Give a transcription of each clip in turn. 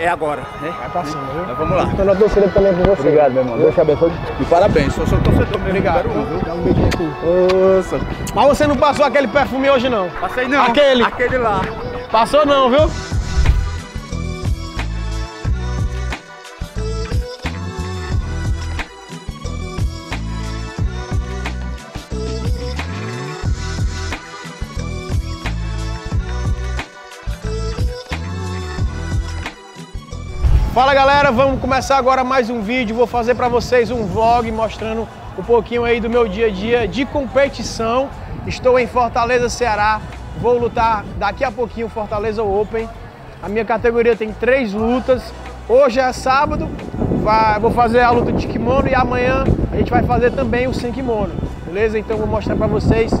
é, é agora, né? Vai pra cima, viu? Mas vamos lá. Tô na torcida também por você. Obrigado, meu irmão. Deus te abençoe. E parabéns, sou seu torcedor mesmo. Obrigado. um? Dá um beijinho aqui. Nossa. Mas você não passou aquele perfume hoje, não? Passei não. Aquele. Aquele lá. Passou não, viu? Fala galera, vamos começar agora mais um vídeo. Vou fazer para vocês um vlog mostrando um pouquinho aí do meu dia a dia de competição. Estou em Fortaleza, Ceará. Vou lutar daqui a pouquinho Fortaleza Open. A minha categoria tem três lutas. Hoje é sábado, vai- vou fazer a luta de kimono e amanhã a gente vai fazer também o sem kimono, beleza? Então vou mostrar para vocês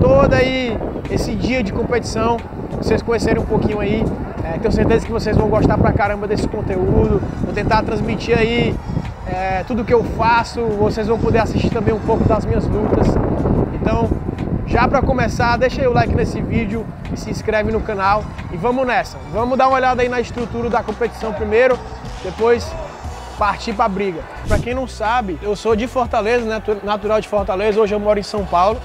todo aí esse dia de competição, vocês conhecerem um pouquinho aí. É, tenho certeza que vocês vão gostar pra caramba desse conteúdo. Vou tentar transmitir aí é, tudo que eu faço. Vocês vão poder assistir também um pouco das minhas lutas. Então, já para começar, deixa aí o like nesse vídeo e se inscreve no canal e vamos nessa. Vamos dar uma olhada aí na estrutura da competição primeiro, depois partir para briga. Para quem não sabe, eu sou de Fortaleza, né, natural de Fortaleza. Hoje eu moro em São Paulo.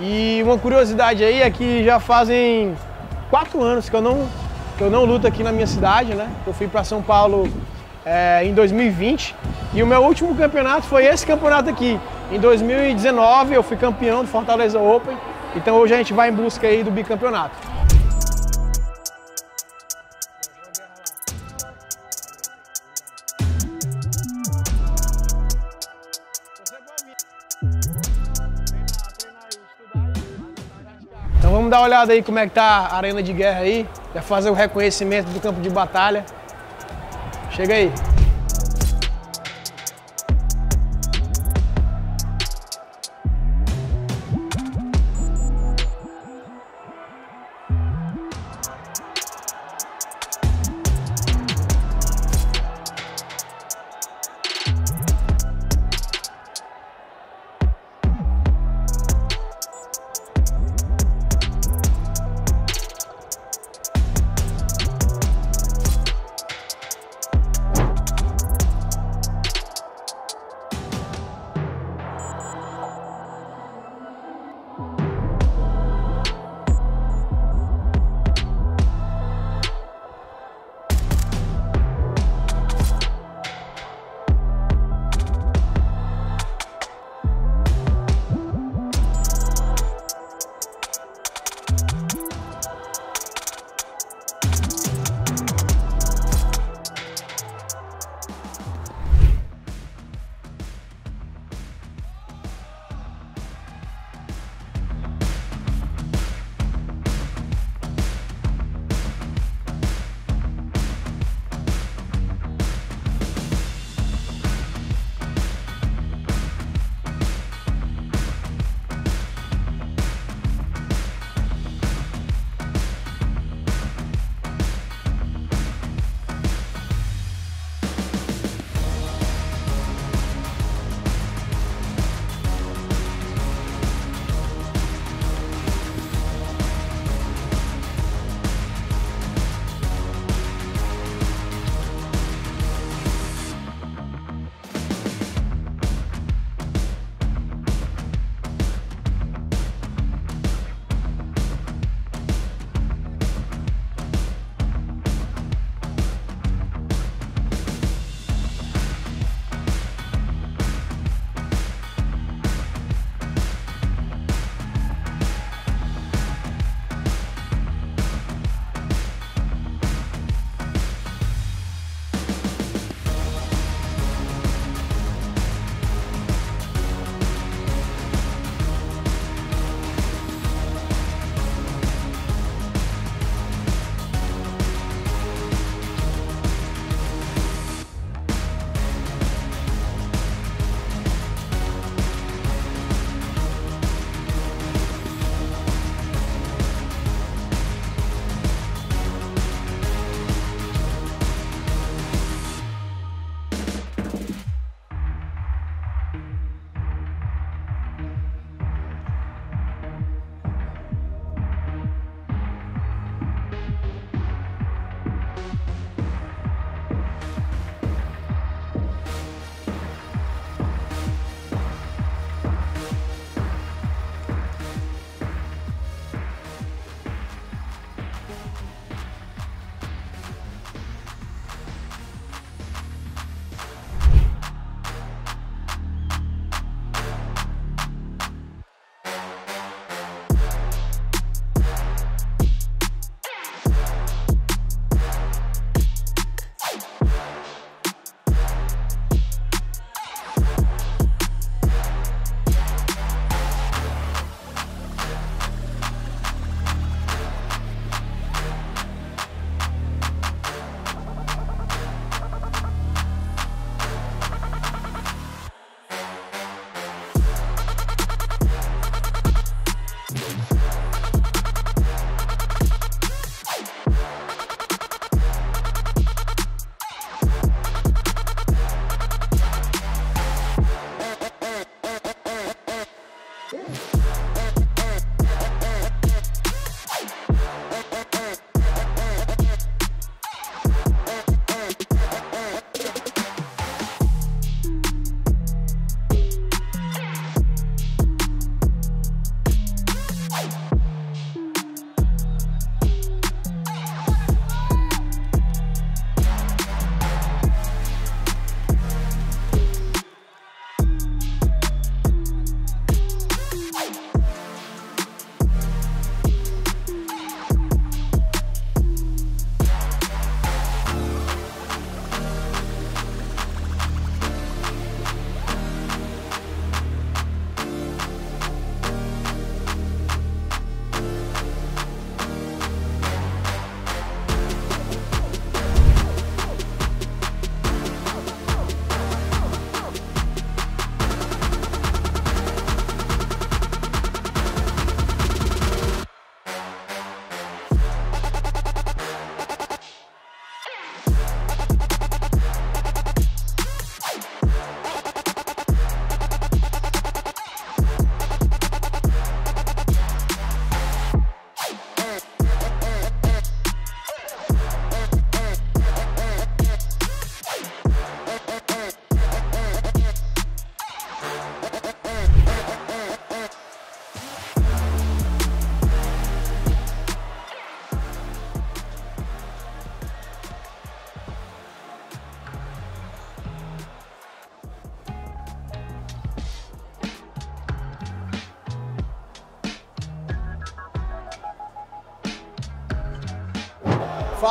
E uma curiosidade aí é que já fazem quatro anos que eu não, que eu não luto aqui na minha cidade, né? Eu fui para São Paulo é, em 2020 e o meu último campeonato foi esse campeonato aqui. Em 2019 eu fui campeão do Fortaleza Open, então hoje a gente vai em busca aí do bicampeonato. Vamos dar uma olhada aí como é que tá a arena de guerra aí, já fazer o reconhecimento do campo de batalha. Chega aí.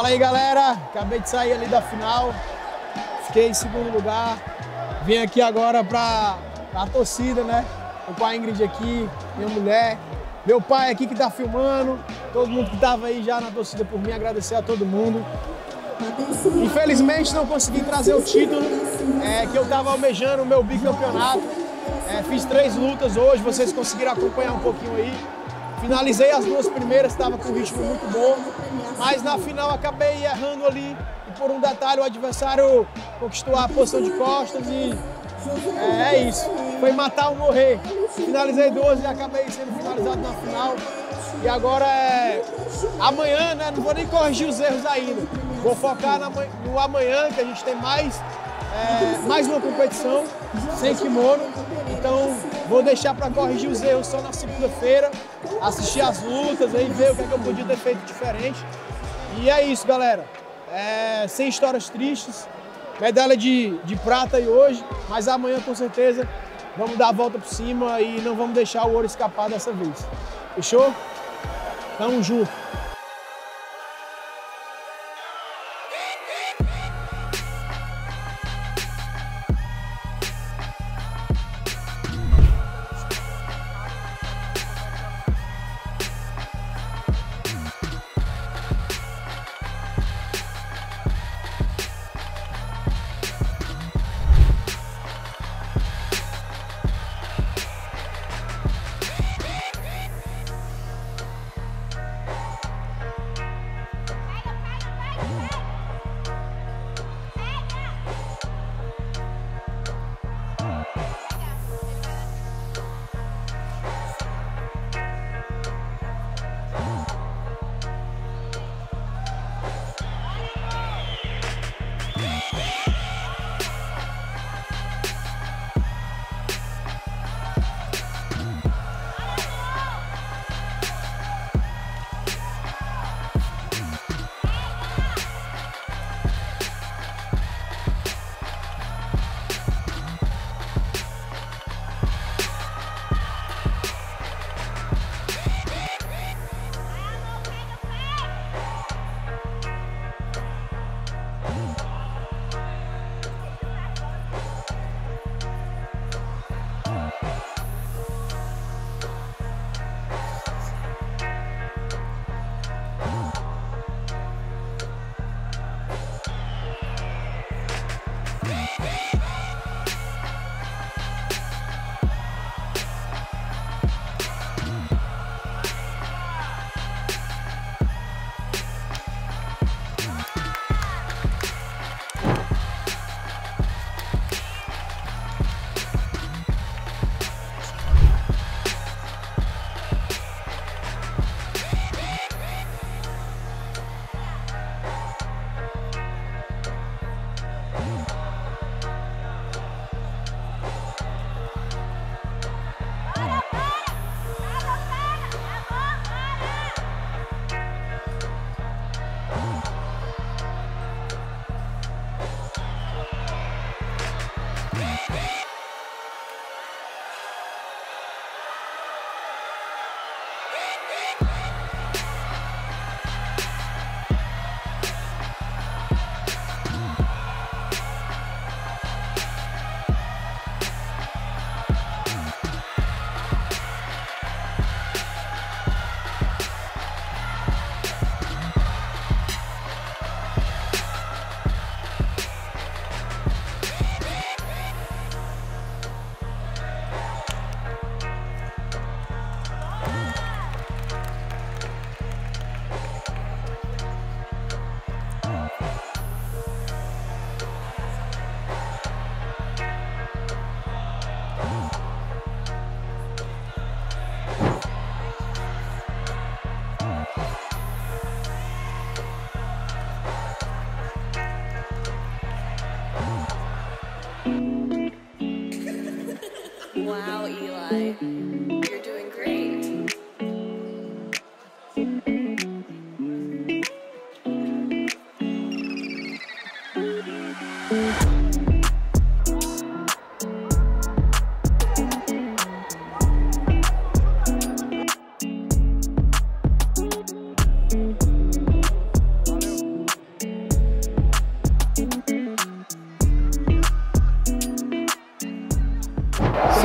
Fala aí, galera. Acabei de sair ali da final. Fiquei em segundo lugar. Vim aqui agora pra, pra torcida, né? Tô com a Ingrid aqui, minha mulher. Meu pai aqui que tá filmando. Todo mundo que tava aí já na torcida por mim. Agradecer a todo mundo. Infelizmente não consegui trazer o título é, que eu tava almejando, o meu bicampeonato. É, fiz três lutas hoje, vocês conseguiram acompanhar um pouquinho aí. Finalizei as duas primeiras, estava com um ritmo muito bom, mas na final acabei errando ali e por um detalhe o adversário conquistou a posição de costas e é, é isso. Foi matar ou morrer. Finalizei duas e acabei sendo finalizado na final. E agora é amanhã, né? Não vou nem corrigir os erros ainda. Vou focar no amanhã, que a gente tem mais, é, mais uma competição sem kimono. Então vou deixar para corrigir os erros só na segunda-feira, assistir as lutas, aí ver o que, é que eu podia ter feito diferente. E é isso, galera. É, sem histórias tristes, medalha de, de prata aí hoje, mas amanhã com certeza vamos dar a volta por cima e não vamos deixar o ouro escapar dessa vez. Fechou? Tamo junto.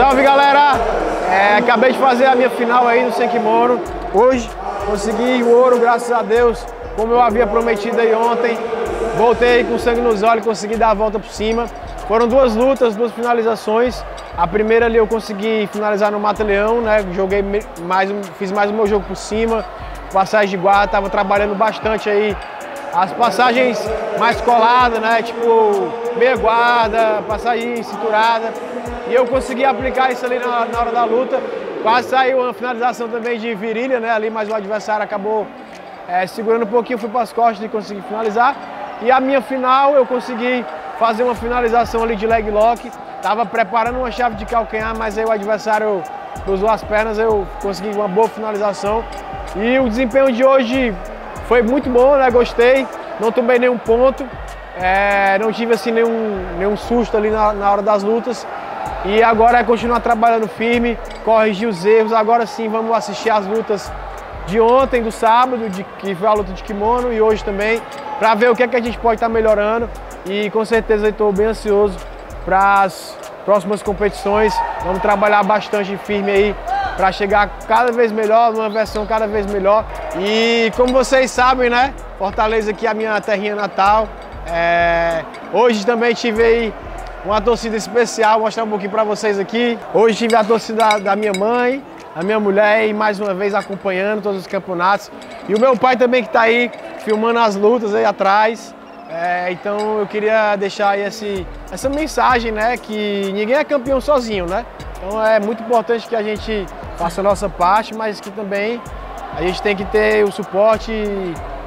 Salve galera! É, acabei de fazer a minha final aí no Senkimono. Hoje consegui o ouro, graças a Deus, como eu havia prometido aí ontem. Voltei com sangue nos olhos, consegui dar a volta por cima. Foram duas lutas, duas finalizações. A primeira ali eu consegui finalizar no Mata-Leão, né? Joguei mais, fiz mais o meu jogo por cima, passagem de guarda, tava trabalhando bastante aí as passagens mais coladas, né? Tipo meia guarda, passagem cinturada. E eu consegui aplicar isso ali na, na hora da luta. Quase saiu uma finalização também de virilha, né? Ali, mas o adversário acabou é, segurando um pouquinho, fui para as costas e consegui finalizar. E a minha final eu consegui fazer uma finalização ali de leg lock. Tava preparando uma chave de calcanhar, mas aí o adversário cruzou as pernas, eu consegui uma boa finalização. E o desempenho de hoje foi muito bom, né? Gostei. Não tomei nenhum ponto. É, não tive assim nenhum, nenhum susto ali na, na hora das lutas. E agora é continuar trabalhando firme, corrigir os erros. Agora sim vamos assistir as lutas de ontem, do sábado, de, que foi a luta de kimono, e hoje também, para ver o que, é que a gente pode estar tá melhorando. E com certeza estou bem ansioso para as próximas competições. Vamos trabalhar bastante firme aí para chegar cada vez melhor, numa versão cada vez melhor. E como vocês sabem, né? Fortaleza aqui é a minha terrinha natal. É... Hoje também tive aí uma torcida especial, vou mostrar um pouquinho para vocês aqui. Hoje tive a torcida da minha mãe, a minha mulher e mais uma vez acompanhando todos os campeonatos. E o meu pai também que está aí filmando as lutas aí atrás. É, então eu queria deixar aí esse, essa mensagem, né? Que ninguém é campeão sozinho, né? Então é muito importante que a gente faça a nossa parte, mas que também a gente tem que ter o suporte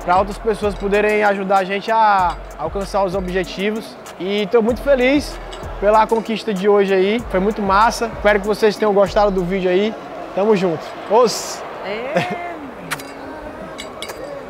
para outras pessoas poderem ajudar a gente a alcançar os objetivos. E estou muito feliz pela conquista de hoje aí, foi muito massa. Espero que vocês tenham gostado do vídeo aí. Tamo junto. Os! É.